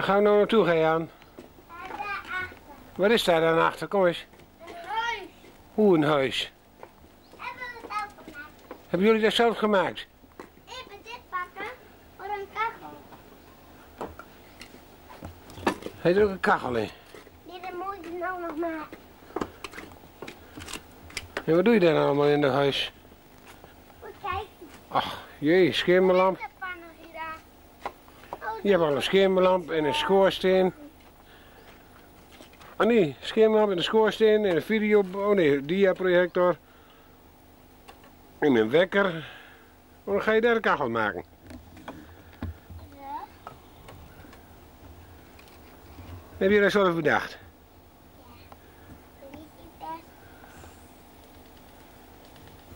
Waar gaan we nou naartoe Jan? Wat is daar dan achter? Kom eens. Een huis. Hoe een huis. Hebben we het zelf gemaakt? Hebben jullie dat zelf gemaakt? Even dit pakken voor een kachel. Heeft er ook een kachel in? Dit moet ik nou nog maken. En wat doe je daar allemaal in dat huis? Goed kijken. Ach, jee, schemerlamp. De pannen gedaan. Oh, Je hebt al een schemerlamp en een schoorsteen. Ah nee, schemerlamp en een schoorsteen en een video... Oh nee, diaprojector. En een wekker. Oh, dan ga je daar een kachel maken. Ja. Heb je dat zelf bedacht?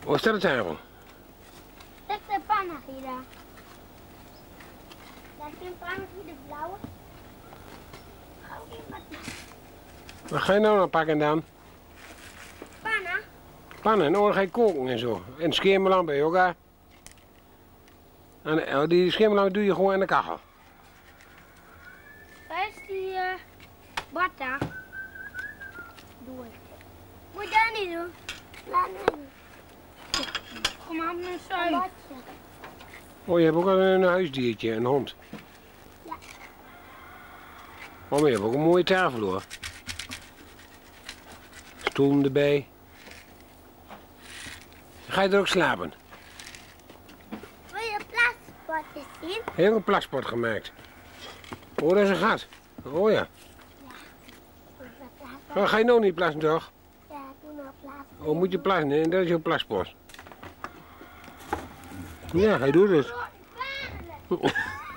Hoe is dat de tafel? Dat is de pannen gedaan. Dat is een pannen voor de blauwe. Hou die wat Wat ga je nou nog pakken dan? pannen. Pannen, en oh, dan ga je koken en zo. En schemerlamp bij ook, hè? En oh, die schemerlamp doe je gewoon in de kachel. Waar is die uh, bord daar? Doe het. Moet je dat niet doen? Laat me doen. Kom maar op mijn. Oh, je hebt ook een huisdiertje, een hond. Ja. Oh, maar je hebt ook een mooie tafel hoor. Stoelen erbij. Ga je er ook slapen? Wil je plaatspotjes zien? Heel een plaspot gemaakt. Oh, dat is een gat. Oh ja. Oh, ga je nou niet plassen toch? Ja, doe nou plaats. Oh, moet je plassen? Nee, dat is jouw plaspot. Ja, hij doet het.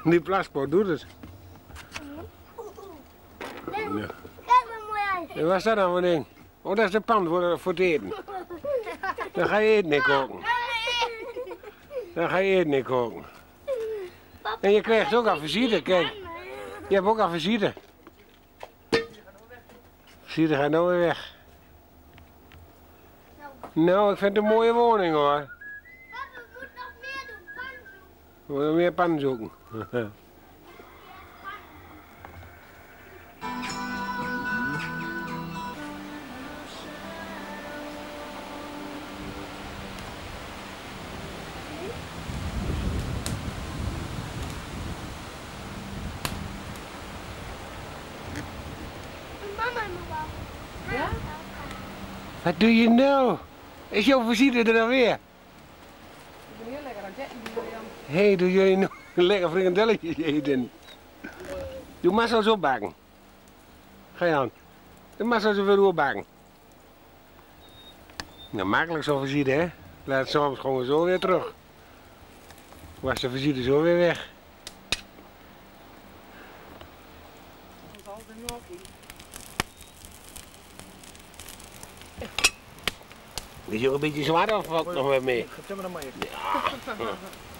Die plaspot doet het. Ja. Kijk maar mooi uit. En wat is dat dan voor ding? Oh, dat is de pan voor, voor het eten. Dan ga je eten in koken. Dan ga je eten in koken. En je krijgt ook al visite, kijk. Je hebt ook al visite. Visite gaat nou weer weg. Nou, ik vind het een mooie woning hoor. Papa, we moeten nog meer doen. Pan zoeken. We moeten meer pannen zoeken. Wat doe je nou? Is jouw visite er dan weer? Ik ben heel lekker aan het. Hé, hey, doe jullie nog een lekker frikandelletjes eten? Doe maar zo zo bakken. Ga je aan. Doe maar zo weer bakken. Nou, makkelijk zo visite, hè? Laat het soms gewoon zo weer terug. Was de visite zo weer weg. Is je ook een beetje zwaar of valt nog weer mee? Geef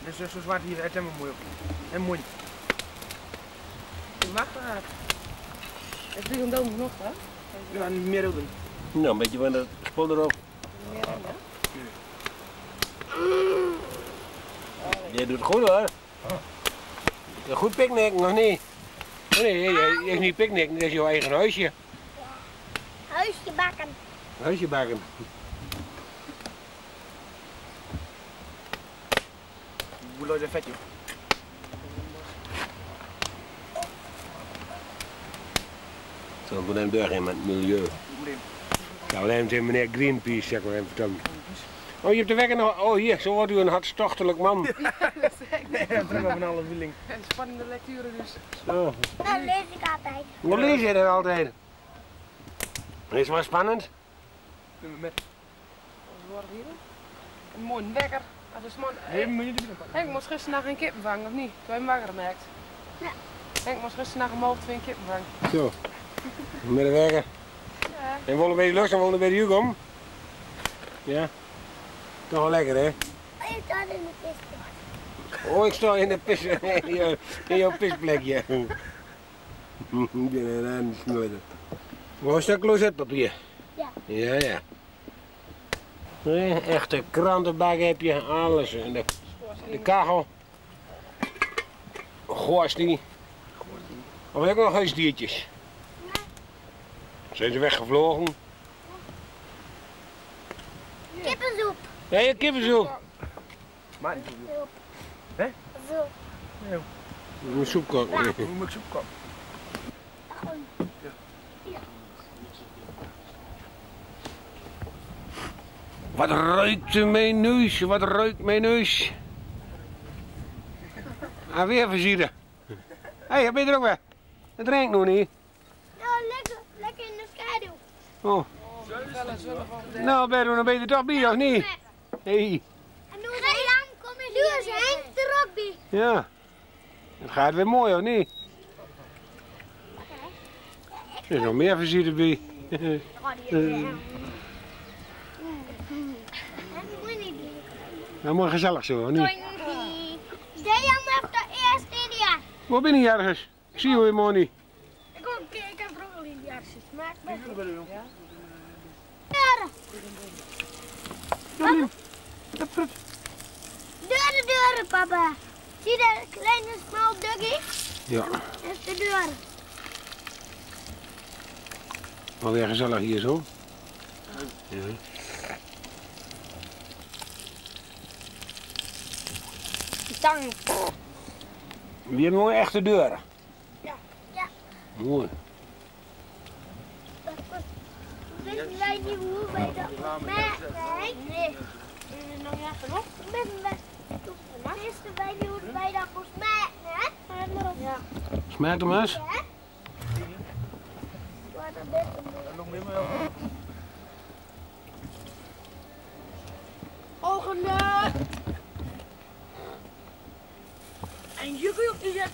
dan maar. Dus eh, zo zwart hier, het hem mooi op. En mooi. Je mag eruit. Het is een dom nog, hè? Ja, niet meer doen. Nou, een beetje van de spul erop. Meer dan. Jij doet het goed hoor. Ja, goed picknicken, nog niet? Oh, nee, je, je, je is niet picknicken, dat is jouw eigen huisje. Huisje bakken. Huisje bakken. Loopt het vet, joh? Zo, ik moet hem doorgaan met het milieu. Alleen zijn meneer Greenpeace, zeg maar even vertellen. Oh, je hebt de wekker nog. Oh, hier, zo wordt u een hartstochtelijk man. Ja, terug over alle wieling. En spannende lecturen dus. Oh, Dat lees ik altijd. hoe lees je dat altijd? Is het wel spannend? Met. Wat wordt hier? Een mooie wekker. Als een. Nee, moet je niet. Henk moest gisteren een kippen vangen, of niet? Toen hij hem wakker maakt. Ja. Henk moest gisteren om half twee een kippen vangen. Zo. Met de wekker. Ja. En wonen bij de lust en wonen bij de Jugom? Ja. Toch wel lekker, hè? Oh, je staat in de kist. Oh, ik sta in de pis, in, jouw, in jouw pisplekje. Ik ben een aan het snoeien. Waar is dat closetpapier? Ja. Ja, ja. Nee, echte krantenbak heb je, alles. En de, de kachel. Gorstie. Of heb ik nog huisdiertjes? Zijn ze weggevlogen? Kippensoep. Ja, je kippensoep. Maar niet zo. Soep. Je moet soep koken. Hoe moet ik zoek koken? Wat ruikt mijn neus? Wat ruikt mijn neus? Ah, weer versieren. Hé, hey, ben je er ook weer? Het regent nog niet. Nou, lekker, lekker in de schaduw. Oh. Nou, Berdo, dan ben je er toch bij, of niet? Hé, hey. En Doe eens Henk de rugby. ja. Het gaat weer mooi, of niet? Er is nog meer versieren bij. Dat moet niet doen. Nou, mooi gezellig zo, of niet? Dejan heeft de eerste idea. Waar ben je ergens? Ik zie je weer mooi niet. Ik ook, ik heb er ook al in die jasjes. Smaakt best Wat bedoel je? Deuren. Niet. Deuren, deuren, papa. Zie dat kleine smal duggie? Ja, Dat is de deur. wel weer gezellig hier zo. Ja. Tang. Die hebben mooie echte deuren. Ja. Ja. Mooi. Wisten wij niet hoe wij dat maken? Nee. Nog ja genoeg? Wisten wij niet hoe wij dat moest maken? Ja. Smaakt hem eens? Ja. Wat een beetje